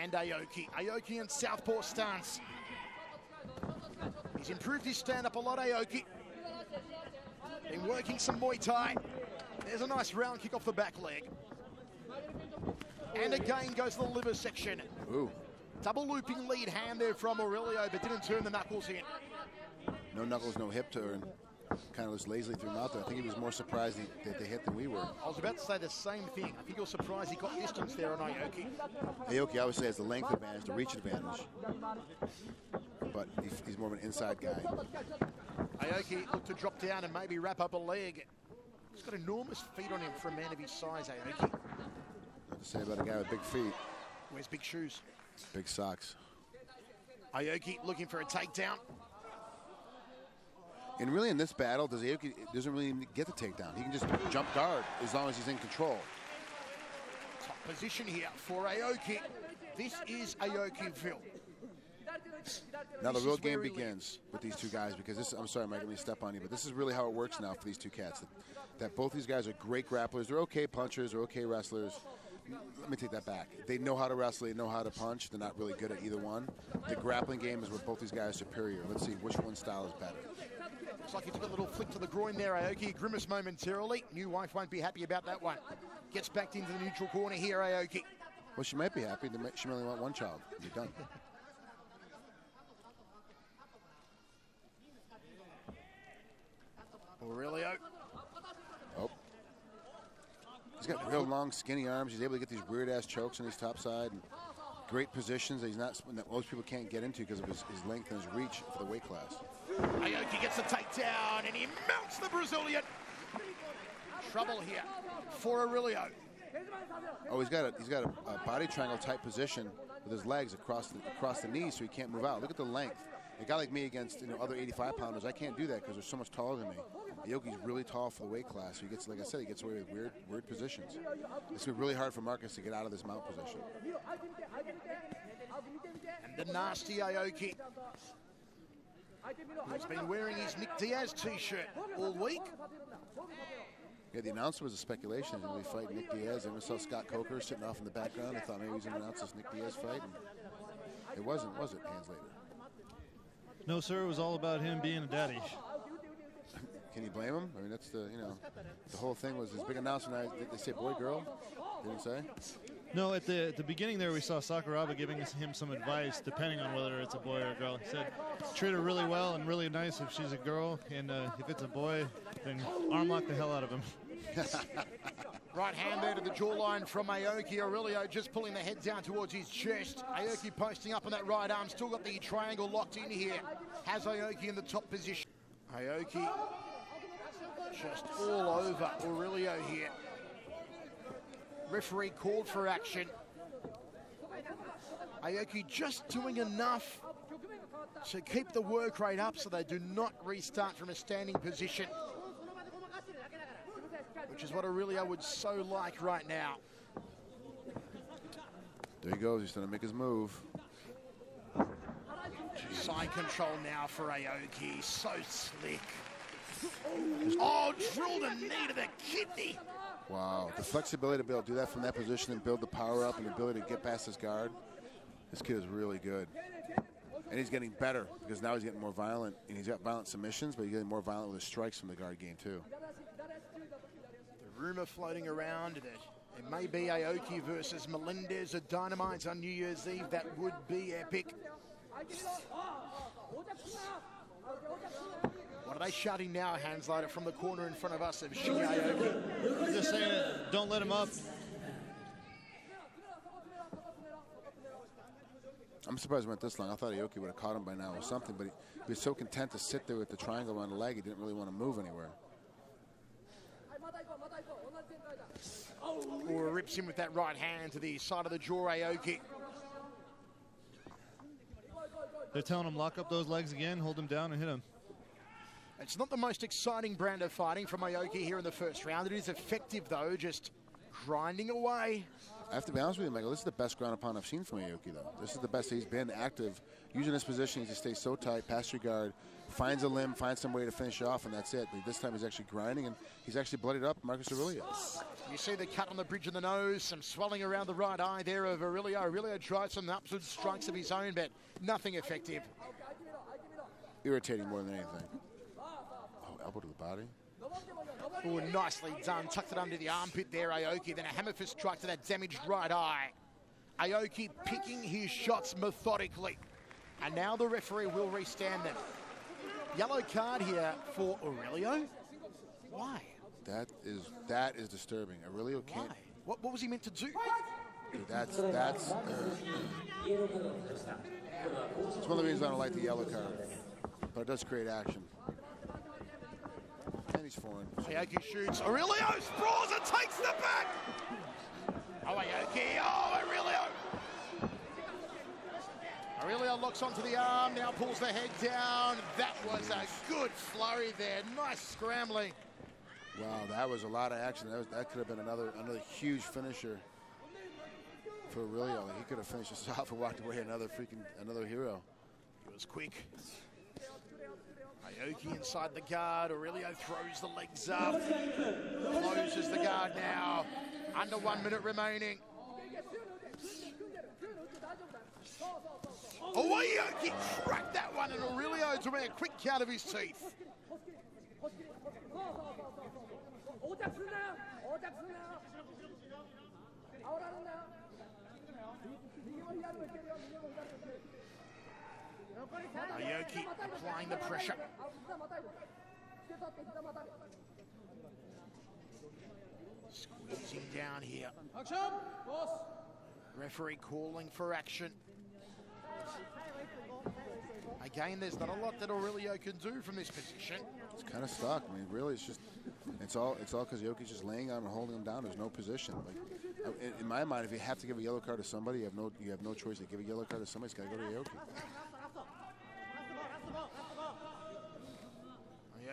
And Aoki. Aoki in southpaw stance. He's improved his stand-up a lot, Aoki. Been working some Muay Thai. There's a nice round kick off the back leg. And again goes to the liver section. Ooh. Double looping lead hand there from Aurelio, but didn't turn the knuckles in. No knuckles, no hip turn. Kind of was lazily threw him out there. I think he was more surprised that they hit than we were. I was about to say the same thing. I think you're surprised he got distance there on Aoki. Aoki, I would say, has the length advantage, the reach advantage. But he's more of an inside guy. Aoki looked to drop down and maybe wrap up a leg. He's got enormous feet on him for a man of his size, Aoki. What to say about a guy with big feet. Wears big shoes. Big socks. Aoki looking for a takedown. And really, in this battle, does Aoki doesn't really get the takedown. He can just jump guard as long as he's in control. Top position here for Aoki. This is Aokiville. Now the real game begins with these two guys because this. I'm sorry, Mike, let me step on you, but this is really how it works now for these two cats. That, that both these guys are great grapplers. They're okay punchers. They're okay wrestlers. Let me take that back. They know how to wrestle. They know how to punch. They're not really good at either one. The grappling game is where both these guys are superior. Let's see which one style is better. Looks like he took a little flick to the groin there, Aoki. Grimace momentarily. New wife won't be happy about that one. Gets back into the neutral corner here, Aoki. Well, she might be happy. She only want one child. You're done. Aurelio. Oh. He's got real long, skinny arms. He's able to get these weird ass chokes on his top side. Great positions that he's not that most people can't get into because of his, his, length and his reach for the weight class. Aoki gets a takedown and he mounts the Brazilian. Trouble here for Aurelio. Oh, he's got a he's got a, a body triangle type position with his legs across the across the knees, so he can't move out. Look at the length. A guy like me against you know other 85 pounders, I can't do that because they're so much taller than me. Aoki's really tall for the weight class, so he gets, like I said, he gets away with weird, weird positions. It's gonna be really hard for Marcus to get out of this mount position. And the nasty Aoki. Who's been wearing his Nick Diaz t-shirt all week. Yeah, the announcer was a speculation that we fight Nick Diaz. And we saw Scott Coker sitting off in the background. I thought maybe he was going to announce this Nick Diaz fight. And it wasn't, was it, Hanslater? No, sir. It was all about him being a daddy. Can you blame him? I mean, that's the you know, the whole thing was his big announcement. Did they say boy, girl? Didn't say. No, at the at the beginning there, we saw Sakuraba giving him some advice, depending on whether it's a boy or a girl. He said, treat her really well and really nice if she's a girl, and uh, if it's a boy, then arm lock the hell out of him. right hand there to the jawline from Aoki. Aurelio just pulling the head down towards his chest. Aoki posting up on that right arm. Still got the triangle locked in here. Has Aoki in the top position. Aoki just all over Aurelio here. Referee called for action. Aoki just doing enough to keep the work rate up so they do not restart from a standing position. Which is what Aurelio would so like right now. There he goes. He's going to make his move. Side control now for Aoki. So slick. Oh, drilled a knee to the kidney. Wow, the flexibility to be able to do that from that position and build the power up and the ability to get past his guard. This kid is really good. And he's getting better because now he's getting more violent. And he's got violent submissions, but he's getting more violent with his strikes from the guard game, too. The rumor floating around that it may be Aoki versus Melendez at Dynamite on New Year's Eve. That would be epic. What are they shouting now, Hanslater, from the corner in front of us of Shinya Aoki? Just saying, don't let him up. I'm surprised he went this long. I thought Aoki would have caught him by now or something, but he, he was so content to sit there with the triangle on the leg, he didn't really want to move anywhere. Or rips him with that right hand to the side of the jaw, Aoki. They're telling him lock up those legs again, hold him down, and hit him. It's not the most exciting brand of fighting from Aoki here in the first round. It is effective, though, just grinding away. I have to be honest with you, Michael. This is the best ground upon I've seen from Aoki, though. This is the best he's been active. Using his position, he just stays so tight, past your guard, finds a limb, finds some way to finish off, and that's it. But this time he's actually grinding, and he's actually bloodied up Marcus Aurelio. You see the cut on the bridge of the nose, some swelling around the right eye there of Aurelio. Aurelio tried some upward strikes of his own, but nothing effective. Irritating more than anything. Oh, elbow to the body. Oh, nicely done. Tucked it under the armpit there, Aoki. Then a hammer fist strike to that damaged right eye. Aoki picking his shots methodically. And now the referee will restand them. Yellow card here for Aurelio. Why? That is that is disturbing. Aurelio Why? can't. What, what was he meant to do? Dude, that's that's. Uh, it's one of the reasons I don't like the yellow card, but it does create action. And he's foreign. Aoki shoots. Aurelio sprawls and takes the back. Oh, Aoki. Oh, Aurelio. Aurelio locks onto the arm, now pulls the head down. That was a good flurry there. Nice scrambling. Wow, that was a lot of action. That, was, that could have been another another huge finisher for Aurelio. He could have finished this off and walked away another freaking another hero. It was quick. Aoki inside the guard. Aurelio throws the legs up. Closes the guard now. Under one minute remaining. Oh, Aoki cracked that one, and Aurelio to make a quick count of his teeth. Aoki applying the pressure. Squeezing down here. Referee calling for action. Again, there's not a lot that Aurelio can do from this position. It's kind of stuck. I mean, really, it's just it's all it's all because Joki's just laying on and holding him down. There's no position. Like in, in my mind, if you have to give a yellow card to somebody, you have no you have no choice. To give a yellow card to somebody, it's got to go to Yoki.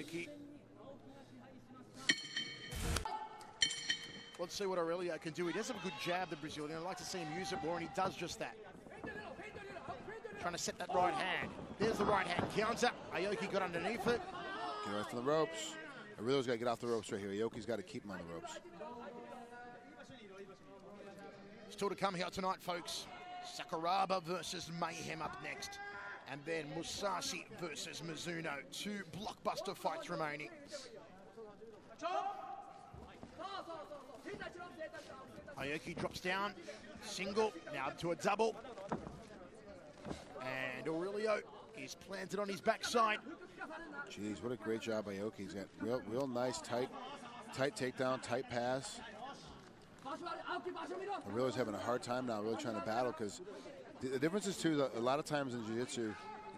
Aoki. Let's see what Aurelio can do. He does have a good jab, the Brazilian. I'd like to see him use it more, and he does just that. Trying to set that right hand. There's the right hand counter. Aoki got underneath it. Get right from the ropes. Aurelio's got to get off the ropes right here. Yoki's got to keep him on the ropes. Still to come here tonight, folks. Sakuraba versus Mayhem up next. And then Musashi versus Mizuno. Two blockbuster fights remaining. Aoki drops down. Single. Now to a double. And Aurelio is planted on his backside. Jeez, what a great job by Yoki. He's got real, real nice, tight, tight takedown, tight pass. Aurelio's having a hard time now, really trying to battle because the, difference is too. A lot of times in jiu-jitsu,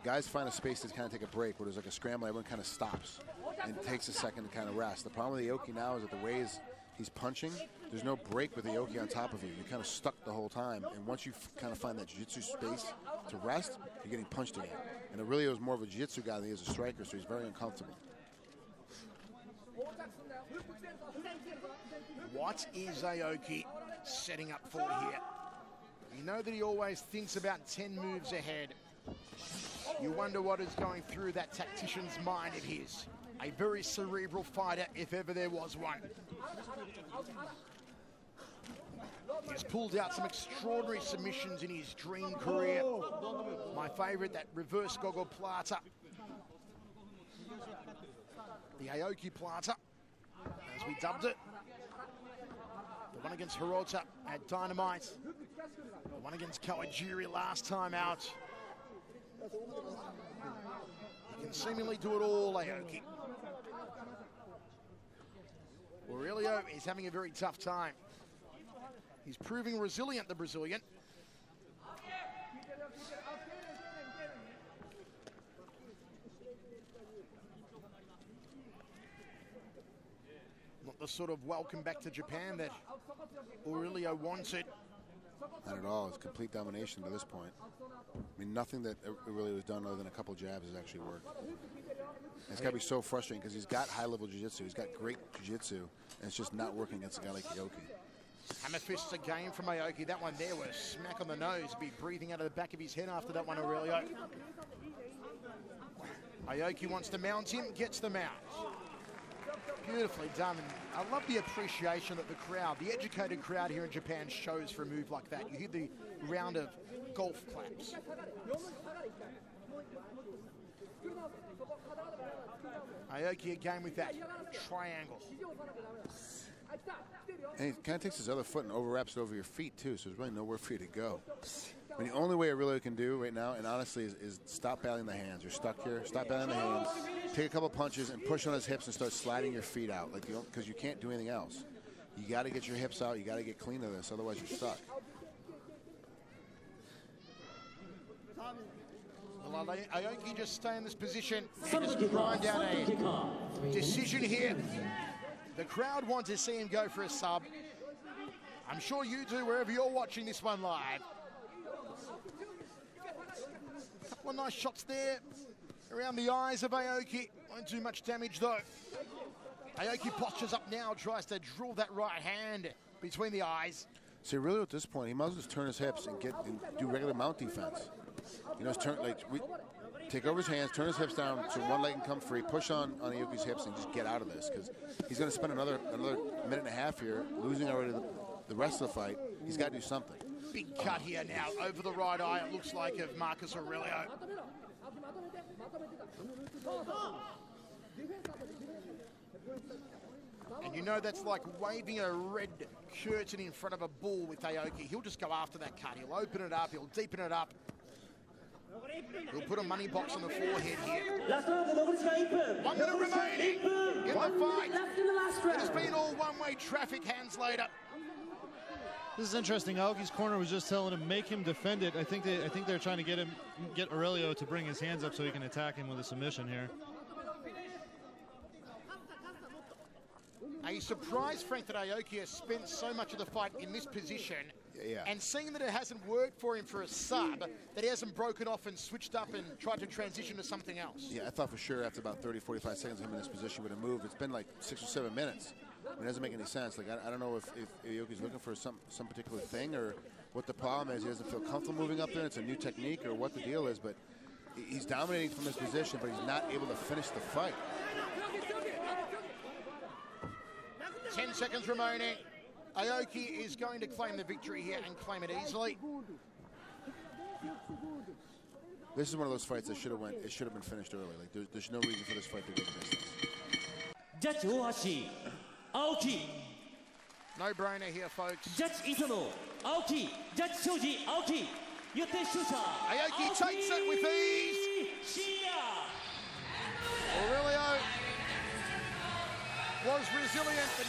guys find a space to kind of take a break where there's like a scramble, everyone kind of stops and takes a second to kind of rest. The problem with Aoki now is that the way he's, he's punching, there's no break with Aoki on top of you. You're kind of stuck the whole time, and once you kind of find that jiu-jitsu space to rest, you're getting punched again. And Aurelio is more of a jiu-jitsu guy than he is a striker, so he's very uncomfortable. What is Aoki setting up for here? You know that he always thinks about 10 moves ahead. You wonder what is going through that tactician's mind of his. A very cerebral fighter, if ever there was one. He's pulled out some extraordinary submissions in his dream career. My favourite, that reverse gogoplata. The Aoki plata, as we dubbed it. The one against Hirota at Dynamite. The one against Kawajiri last time out. He can seemingly do it all, Aoki. Aurelio is having a very tough time. He's proving resilient, the Brazilian. Not the sort of welcome back to Japan that Aurelio wanted. Not at all. It's complete domination to this point. I mean, nothing that really was done other than a couple jabs has actually worked. It's got to be so frustrating because he's got high-level jiu-jitsu. He's got great jiu-jitsu, and it's just not working against a guy like Aoki. Hammer fists again from Aoki. That one there was smack on the nose. Be breathing out of the back of his head after that one, Aurelio. Aoki wants to mount him, gets the mount. Beautifully done. And I love the appreciation that the crowd, the educated crowd here in Japan, shows for a move like that. You hear the round of golf claps. Aoki again with that triangle. And he kind of takes his other foot and overwraps it over your feet too, so there's really nowhere for you to go. I mean, the only way Aurelio can do right now, and honestly, is, is stop battling the hands. You're stuck here. Stop battling the hands. Take a couple punches and push on his hips and start sliding your feet out, like you because you can't do anything else. You got to get your hips out. You got to get clean of this, otherwise you're stuck. Well, Aoki just stay in this position and just grind out a decision here. The crowd want to see him go for a sub. I'm sure you do wherever you're watching this one live. Couple of nice shots there around the eyes of Aoki. Won't do much damage though. Aoki postures up now, tries to drill that right hand between the eyes. See, really at this point, he might as well just turn his hips and get and do regular mount defense. You know, turn like we take over his hands, turn his hips down so one leg can come free, push on on Aoki's hips, and just get out of this because he's going to spend another another minute and a half here, losing already the, the rest of the fight. He's got to do something. Big cut here now over the right eye. It looks like of Marcus Aurelio. And you know that's like waving a red curtain in front of a bull with Aoki. He'll just go after that cut. He'll open it up. He'll deepen it up. He'll put a money box on the forehead here. One minute remaining in the fight. It has been all one-way traffic hands later. This is interesting. Aoki's corner was just telling him make him defend it. I think they I think they're trying to get him get Aurelio to bring his hands up so he can attack him with a submission here. A surprise, Frank, that Aoki has spent so much of the fight in this position. Yeah. And seeing that it hasn't worked for him for a sub, that he hasn't broken off and switched up and tried to transition to something else. Yeah, I thought for sure after about 30, 45 seconds of him in this position would have moved. It's been like six or seven minutes. I mean, it doesn't make any sense. Like I, I don't know if, if Aoki's looking for some some particular thing or what the problem is. He doesn't feel comfortable moving up there. It's a new technique or what the deal is, but he's dominating from this position, but he's not able to finish the fight. 10 seconds remaining. Aoki is going to claim the victory here and claim it easily. This is one of those fights that should have went. It should have been finished early. Like there's, there's no reason for this fight to go the distance. Judge Ohashi, Aoki. No brainer here, folks. Judge Isano, Aoki. Judge Shoji, Aoki. Yute Shusha. Aoki takes it with ease. Shia. Aurelio was resilient.